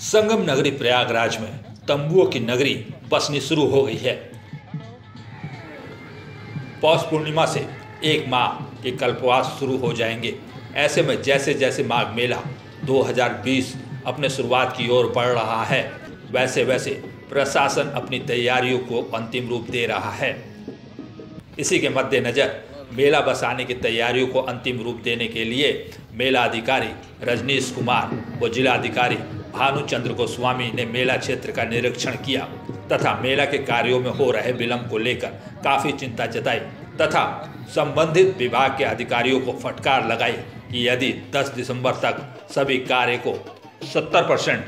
संगम नगरी प्रयागराज में तंबुओं की नगरी बसनी शुरू हो गई है। पौष पूर्णिमा से एक माह के कल्पवास शुरू हो जाएँगे। ऐसे में जैसे जैसे माघ मेला 2020 अपने शुरुआत की ओर बढ़ रहा है वैसे वैसे प्रशासन अपनी तैयारियों को अंतिम रूप दे रहा है। इसी के मद्देनज़र मेला बसाने की तैयारियों को अंतिम रूप देने के लिए मेला अधिकारी रजनीश कुमार व जिलाधिकारी भानुचंद्र गोस्वामी ने मेला क्षेत्र का निरीक्षण किया तथा मेला के कार्यों में हो रहे विलंब को लेकर काफ़ी चिंता जताई तथा संबंधित विभाग के अधिकारियों को फटकार लगाई कि यदि 10 दिसंबर तक सभी कार्य को 70 परसेंट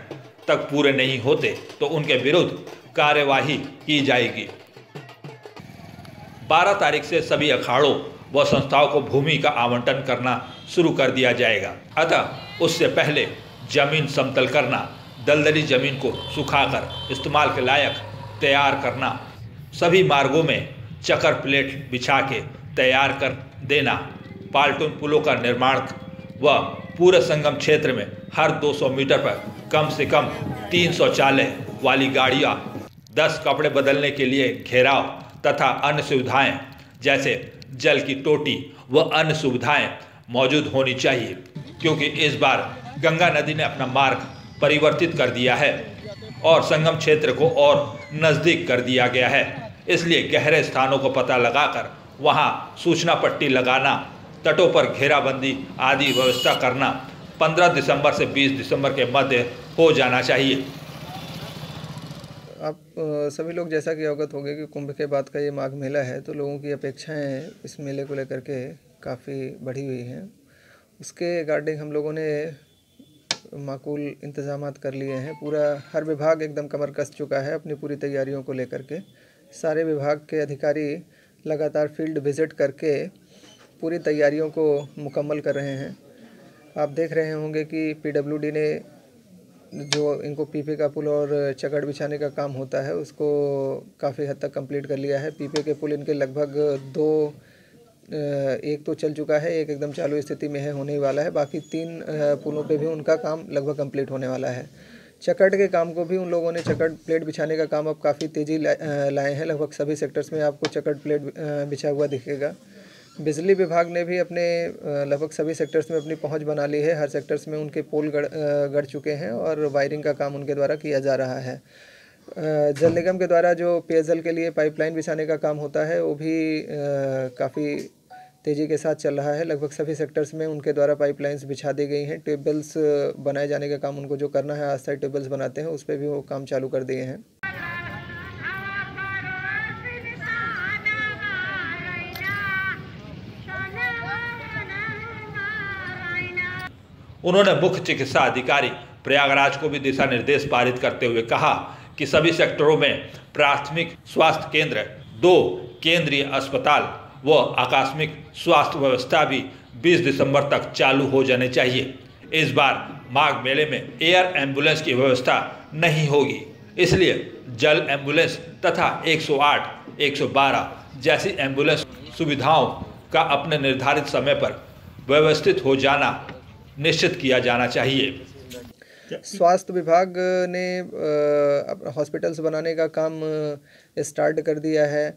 तक पूरे नहीं होते तो उनके विरुद्ध कार्यवाही की जाएगी। 12 तारीख से सभी अखाड़ों व संस्थाओं को भूमि का आवंटन करना शुरू कर दिया जाएगा। अतः उससे पहले ज़मीन समतल करना, दलदली ज़मीन को सुखाकर इस्तेमाल के लायक तैयार करना, सभी मार्गों में चकर प्लेट बिछा के तैयार कर देना, पाल्टून पुलों का निर्माण व पूरे संगम क्षेत्र में हर 200 मीटर पर कम से कम तीन शौचालय वाली गाड़ियाँ 10 कपड़े बदलने के लिए घेराव तथा अन्य सुविधाएँ, जैसे जल की टोटी व अन्य सुविधाएँ मौजूद होनी चाहिए, क्योंकि इस बार गंगा नदी ने अपना मार्ग परिवर्तित कर दिया है और संगम क्षेत्र को और नज़दीक कर दिया गया है। इसलिए गहरे स्थानों को पता लगाकर वहाँ सूचना पट्टी लगाना, तटों पर घेराबंदी आदि व्यवस्था करना 15 दिसंबर से 20 दिसंबर के मध्य हो जाना चाहिए। आप सभी लोग जैसा कि अवगत हो गए कि कुंभ के बाद का ये माघ मेला है तो लोगों की अपेक्षाएँ इस मेले को लेकर के काफ़ी बढ़ी हुई हैं। उसके रिगार्डिंग हम लोगों ने माकूल इंतज़ाम कर लिए हैं। पूरा हर विभाग एकदम कमर कस चुका है अपनी पूरी तैयारियों को लेकर के। सारे विभाग के अधिकारी लगातार फ़ील्ड विज़िट करके पूरी तैयारियों को मुकम्मल कर रहे हैं। आप देख रहे होंगे कि पीडब्ल्यूडी ने जो इनको पीपे का पुल और चकड़ बिछाने का काम होता है, उसको काफ़ी हद तक कंप्लीट कर लिया है। पीपे के पुल इनके लगभग दो एक तो चल चुका है, एक एकदम चालू स्थिति में है, होने वाला है। बाकी तीन पुलों पे भी उनका काम लगभग कंप्लीट होने वाला है। चकड़ के काम को भी उन लोगों ने चकड़ प्लेट बिछाने का काम अब काफ़ी तेज़ी लाए हैं। लगभग सभी सेक्टर्स में आपको चकड़ प्लेट बिछा हुआ दिखेगा। बिजली विभाग ने भी अपने लगभग सभी सेक्टर्स में अपनी पहुँच बना ली है। हर सेक्टर्स में उनके पोल अ, गड़ चुके हैं और वायरिंग का काम उनके द्वारा किया जा रहा है। जल निगम के द्वारा जो पेयजल के लिए पाइपलाइन बिछाने का काम होता है वो भी काफ़ी तेज़ी के साथ चल रहा है। लगभग सभी सेक्टर्स में उनके द्वारा पाइपलाइंस बिछा दी गई हैं। टेबल्स बनाए जाने का काम उनको जो करना है साइड टेबल्स बनाते हैं उस पर भी वो काम चालू कर दिए हैं। उन्होंने मुख्य चिकित्सा अधिकारी प्रयागराज को भी दिशा निर्देश पारित करते हुए कहा कि सभी सेक्टरों में प्राथमिक स्वास्थ्य केंद्र दो केंद्रीय अस्पताल व आकस्मिक स्वास्थ्य व्यवस्था भी 20 दिसंबर तक चालू हो जाने चाहिए। इस बार माघ मेले में एयर एंबुलेंस की व्यवस्था नहीं होगी इसलिए जल एंबुलेंस तथा 108, 112 जैसी एंबुलेंस सुविधाओं का अपने निर्धारित समय पर व्यवस्थित हो जाना निश्चित किया जाना चाहिए। स्वास्थ्य विभाग ने हॉस्पिटल्स बनाने का काम स्टार्ट कर दिया है।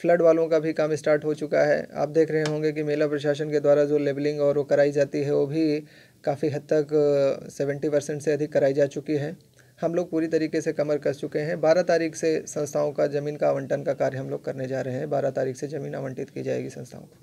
फ्लड वालों का भी काम स्टार्ट हो चुका है। आप देख रहे होंगे कि मेला प्रशासन के द्वारा जो लेबलिंग और वो कराई जाती है, वो भी काफ़ी हद तक सेवेंटी परसेंट से अधिक कराई जा चुकी है। हम लोग पूरी तरीके से कमर कस चुके हैं। बारह तारीख से संस्थाओं का ज़मीन का आवंटन का कार्य हम लोग करने जा रहे हैं। बारह तारीख से ज़मीन आवंटित की जाएगी संस्थाओं को।